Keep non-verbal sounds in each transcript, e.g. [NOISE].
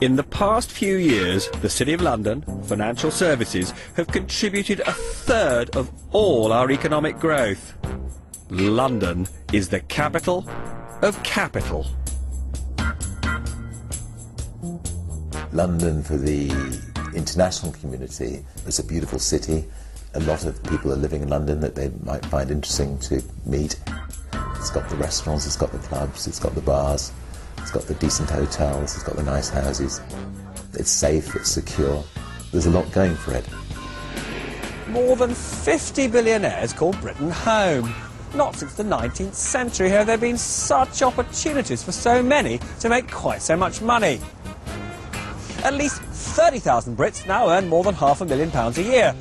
In the past few years, the City of London, financial services, have contributed a third of all our economic growth. London is the capital of capital. London for the international community is a beautiful city. A lot of people are living in London that they might find interesting to meet. It's got the restaurants, it's got the clubs, it's got the bars, it's got the decent hotels, it's got the nice houses. It's safe, it's secure. There's a lot going for it. More than 50 billionaires call Britain home. Not since the 19th century have there been such opportunities for so many to make quite so much money. At least 30,000 Brits now earn more than half a million pounds a year.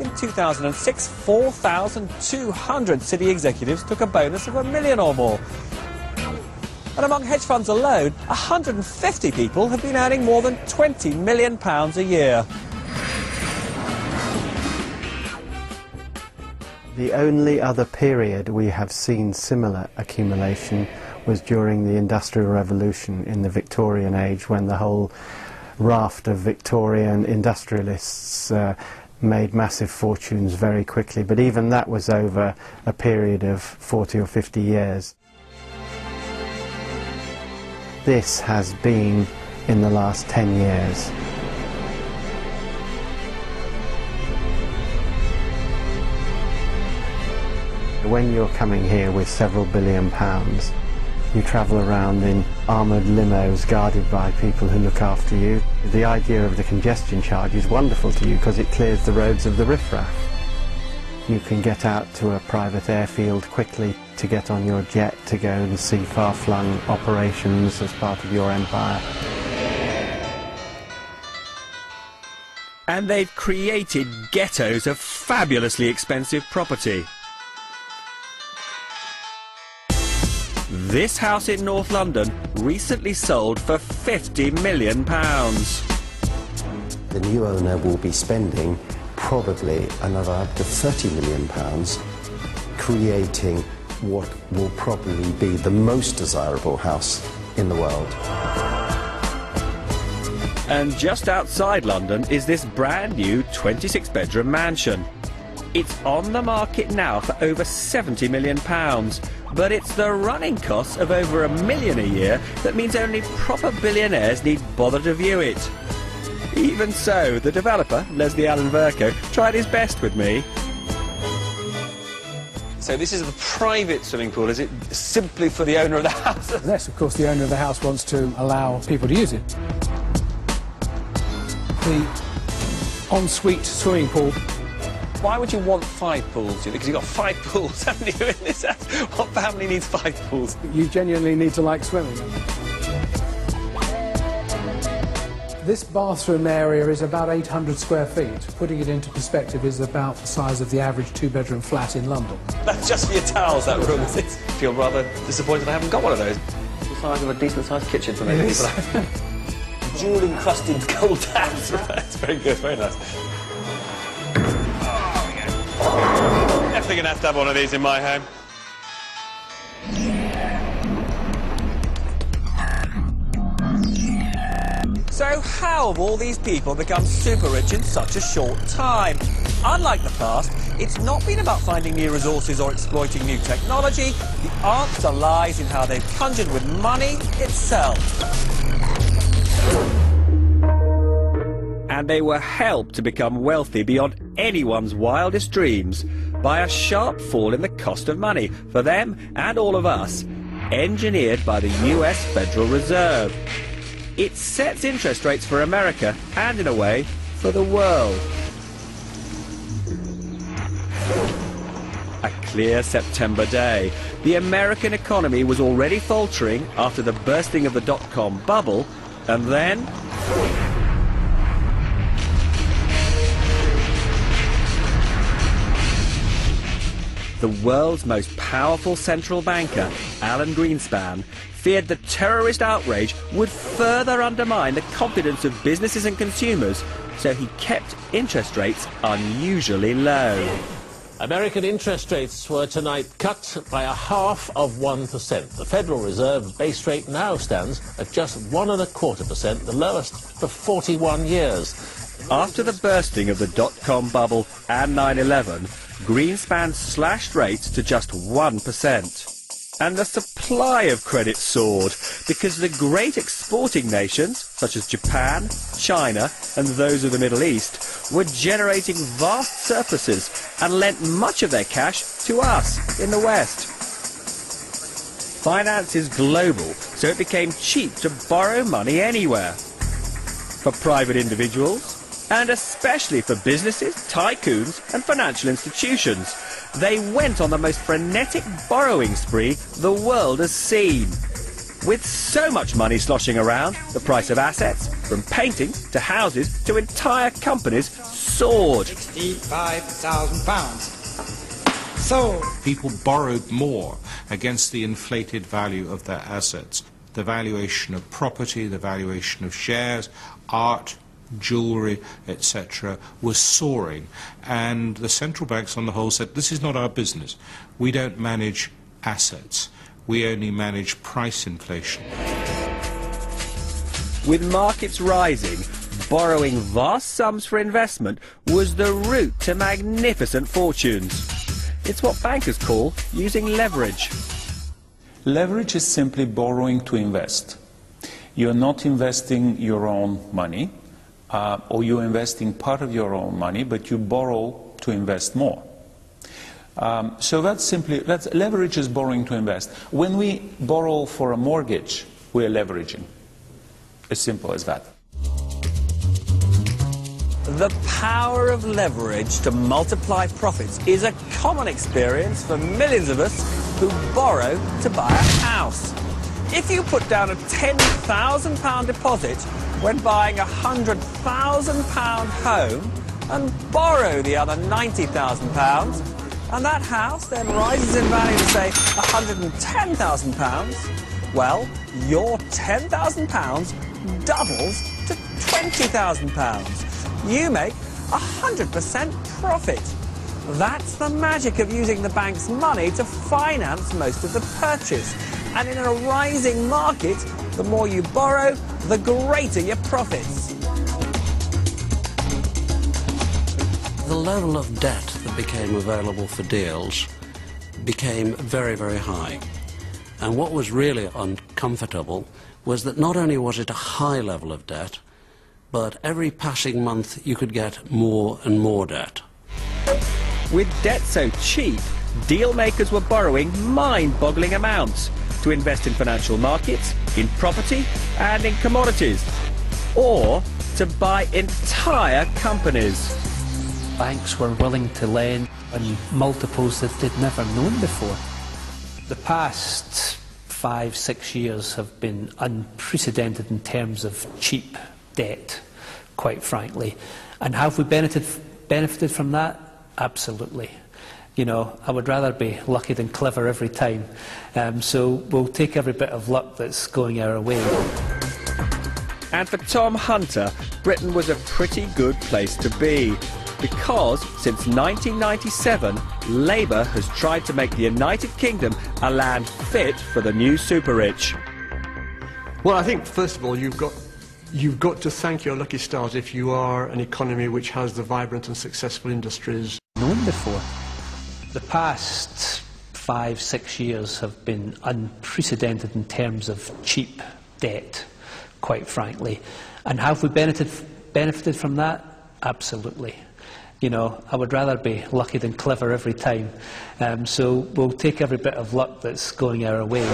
In 2006, 4,200 city executives took a bonus of a million or more. And among hedge funds alone, 150 people have been earning more than 20 million pounds a year. The only other period we have seen similar accumulation was during the Industrial Revolution in the Victorian age when the whole raft of Victorian industrialists uh, made massive fortunes very quickly, but even that was over a period of 40 or 50 years. This has been in the last 10 years. When you're coming here with several billion pounds, you travel around in armoured limos guarded by people who look after you. The idea of the congestion charge is wonderful to you because it clears the roads of the riffraff. You can get out to a private airfield quickly to get on your jet to go and see far-flung operations as part of your empire. And they've created ghettos of fabulously expensive property. This house in North London recently sold for 50 million pounds. The new owner will be spending probably another up to 30 million pounds creating what will probably be the most desirable house in the world. And just outside London is this brand new 26 bedroom mansion. It's on the market now for over 70 million pounds, but it's the running costs of over a million a year that means only proper billionaires need bother to view it. Even so, the developer, Leslie Allen Vercoe, tried his best with me. So this is a private swimming pool, is it simply for the owner of the [LAUGHS] house? Unless, of course, the owner of the house wants to allow people to use it. The ensuite swimming pool why would you want five pools? Because you've got five [LAUGHS] pools, haven't you, in this house? What family needs five pools? You genuinely need to like swimming. This bathroom area is about 800 square feet. Putting it into perspective is about the size of the average two-bedroom flat in London. That's just for your towels, that room. I feel rather disappointed I haven't got one of those. The size of a decent-sized kitchen for me. Jewel-encrusted [LAUGHS] gold tabs. [LAUGHS] That's very good, very nice. Oh, Definitely going to have to have one of these in my home. So how have all these people become super rich in such a short time? Unlike the past, it's not been about finding new resources or exploiting new technology. The answer lies in how they've conjured with money itself. And they were helped to become wealthy beyond anyone's wildest dreams by a sharp fall in the cost of money for them and all of us, engineered by the US Federal Reserve. It sets interest rates for America and, in a way, for the world. A clear September day. The American economy was already faltering after the bursting of the dot-com bubble, and then... The world's most powerful central banker, Alan Greenspan, feared the terrorist outrage would further undermine the confidence of businesses and consumers, so he kept interest rates unusually low. American interest rates were tonight cut by a half of 1%. The Federal Reserve base rate now stands at just one and a quarter percent, the lowest for 41 years. After the bursting of the dot-com bubble and 9-11, Greenspan slashed rates to just 1% and the supply of credit soared because the great exporting nations, such as Japan, China, and those of the Middle East, were generating vast surpluses and lent much of their cash to us in the West. Finance is global, so it became cheap to borrow money anywhere. For private individuals, and especially for businesses, tycoons, and financial institutions they went on the most frenetic borrowing spree the world has seen. With so much money sloshing around, the price of assets, from paintings to houses to entire companies, soared. £65,000. So people borrowed more against the inflated value of their assets. The valuation of property, the valuation of shares, art, jewellery, etc., was soaring. And the central banks on the whole said, this is not our business. We don't manage assets. We only manage price inflation. With markets rising, borrowing vast sums for investment was the route to magnificent fortunes. It's what bankers call using leverage. Leverage is simply borrowing to invest. You're not investing your own money uh, or you're investing part of your own money, but you borrow to invest more. Um, so that's simply, that's, leverage is borrowing to invest. When we borrow for a mortgage, we're leveraging. As simple as that. The power of leverage to multiply profits is a common experience for millions of us who borrow to buy a house. If you put down a £10,000 deposit when buying a £100,000 home and borrow the other £90,000, and that house then rises in value to, say, a £110,000, well, your £10,000 doubles to £20,000. You make a 100% profit. That's the magic of using the bank's money to finance most of the purchase. And in a rising market, the more you borrow, the greater your profits. The level of debt that became available for deals became very, very high. And what was really uncomfortable was that not only was it a high level of debt, but every passing month you could get more and more debt. With debt so cheap, deal makers were borrowing mind-boggling amounts to invest in financial markets, in property and in commodities, or to buy entire companies. Banks were willing to lend on multiples that they'd never known before. The past five, six years have been unprecedented in terms of cheap debt, quite frankly. And have we benefited, benefited from that? Absolutely you know, I would rather be lucky than clever every time. Um, so we'll take every bit of luck that's going our way. And for Tom Hunter, Britain was a pretty good place to be. Because since 1997, Labour has tried to make the United Kingdom a land fit for the new super rich. Well, I think, first of all, you've got you've got to thank your lucky stars if you are an economy which has the vibrant and successful industries known before. The past five, six years have been unprecedented in terms of cheap debt, quite frankly. And have we benefited, benefited from that? Absolutely. You know, I would rather be lucky than clever every time. Um, so we'll take every bit of luck that's going our way.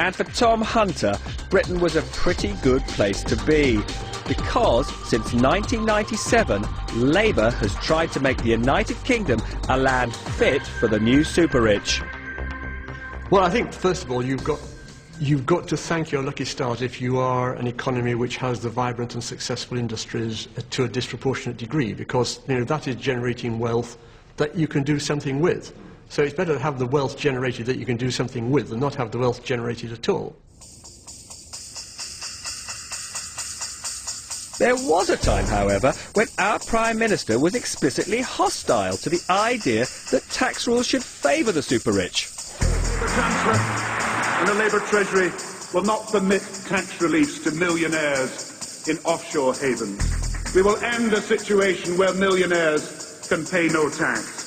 And for Tom Hunter, Britain was a pretty good place to be because since 1997, Labour has tried to make the United Kingdom a land fit for the new super rich. Well, I think, first of all, you've got, you've got to thank your lucky stars if you are an economy which has the vibrant and successful industries to a disproportionate degree, because you know, that is generating wealth that you can do something with. So it's better to have the wealth generated that you can do something with than not have the wealth generated at all. There was a time, however, when our Prime Minister was explicitly hostile to the idea that tax rules should favour the super rich. The Chancellor and the Labour Treasury will not permit tax reliefs to millionaires in offshore havens. We will end a situation where millionaires can pay no tax.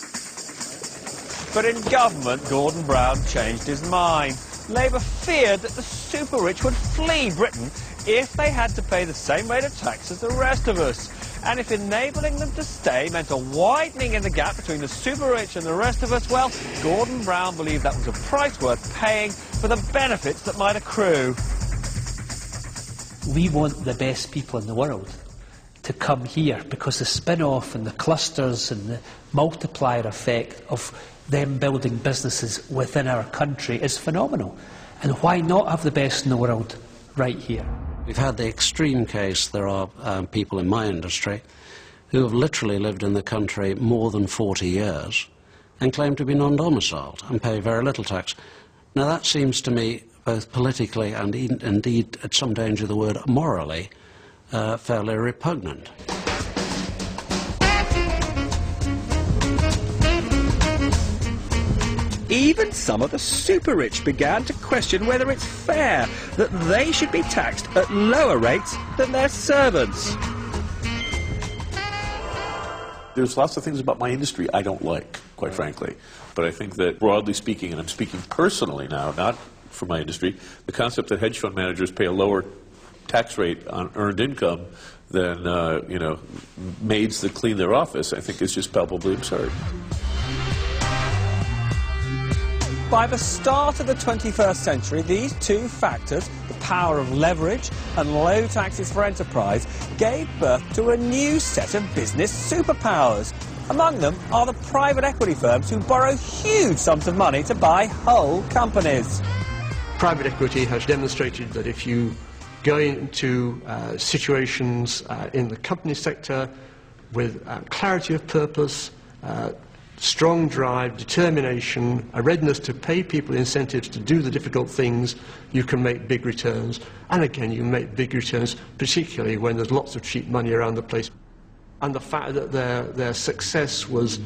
But in government, Gordon Brown changed his mind. Labour feared that the super rich would flee Britain if they had to pay the same rate of tax as the rest of us. And if enabling them to stay meant a widening in the gap between the super rich and the rest of us, well, Gordon Brown believed that was a price worth paying for the benefits that might accrue. We want the best people in the world to come here because the spin-off and the clusters and the multiplier effect of them building businesses within our country is phenomenal. And why not have the best in the world right here? We've had the extreme case, there are um, people in my industry who have literally lived in the country more than 40 years and claim to be non-domiciled and pay very little tax. Now that seems to me both politically and indeed at some danger of the word morally uh, fairly repugnant. Even some of the super rich began to question whether it's fair that they should be taxed at lower rates than their servants. There's lots of things about my industry I don't like, quite frankly. But I think that broadly speaking, and I'm speaking personally now, not for my industry, the concept that hedge fund managers pay a lower tax rate on earned income than uh, you know maids that clean their office, I think is just palpably absurd. By the start of the 21st century, these two factors, the power of leverage and low taxes for enterprise, gave birth to a new set of business superpowers. Among them are the private equity firms who borrow huge sums of money to buy whole companies. Private equity has demonstrated that if you go into uh, situations uh, in the company sector with uh, clarity of purpose, uh, strong drive, determination, a readiness to pay people incentives to do the difficult things, you can make big returns. And again, you make big returns, particularly when there's lots of cheap money around the place. And the fact that their, their success was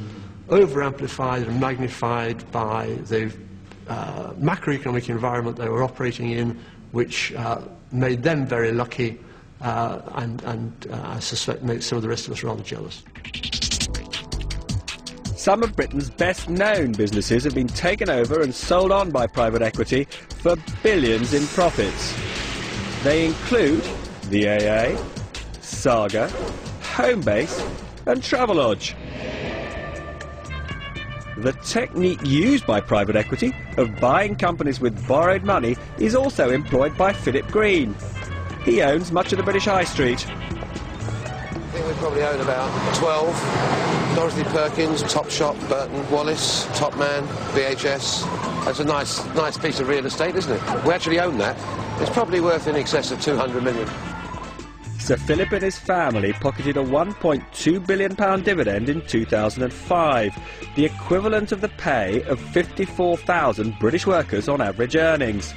over-amplified and magnified by the uh, macroeconomic environment they were operating in, which uh, made them very lucky uh, and, and uh, I suspect made some of the rest of us rather jealous. Some of Britain's best known businesses have been taken over and sold on by private equity for billions in profits. They include the AA, Saga, Homebase and Travelodge. The technique used by private equity of buying companies with borrowed money is also employed by Philip Green. He owns much of the British High Street I think we probably own about 12. Dorothy Perkins, Topshop, Burton, Wallis, Topman, BHS. That's a nice, nice piece of real estate, isn't it? We actually own that. It's probably worth in excess of 200 million. Sir Philip and his family pocketed a £1.2 billion dividend in 2005, the equivalent of the pay of 54,000 British workers on average earnings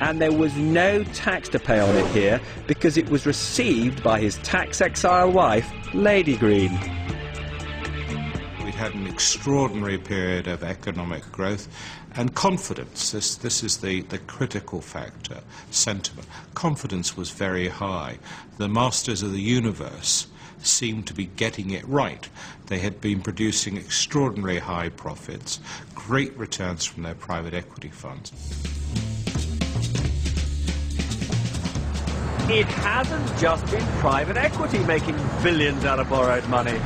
and there was no tax to pay on it here because it was received by his tax exile wife, Lady Green. We'd had an extraordinary period of economic growth and confidence. This, this is the, the critical factor, sentiment. Confidence was very high. The masters of the universe seemed to be getting it right. They had been producing extraordinary high profits, great returns from their private equity funds. It hasn't just been private equity making billions out of borrowed money.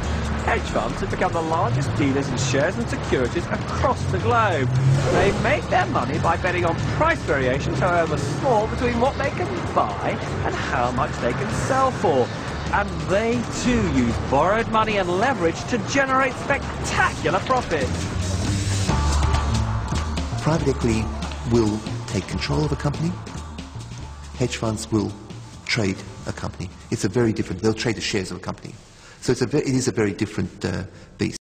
Hedge funds have become the largest dealers in shares and securities across the globe. They make their money by betting on price variations, however small, between what they can buy and how much they can sell for. And they too use borrowed money and leverage to generate spectacular profits. Private equity will take control of a company. Hedge funds will trade a company. It's a very different, they'll trade the shares of a company. So it's a, it is a very different uh, beast.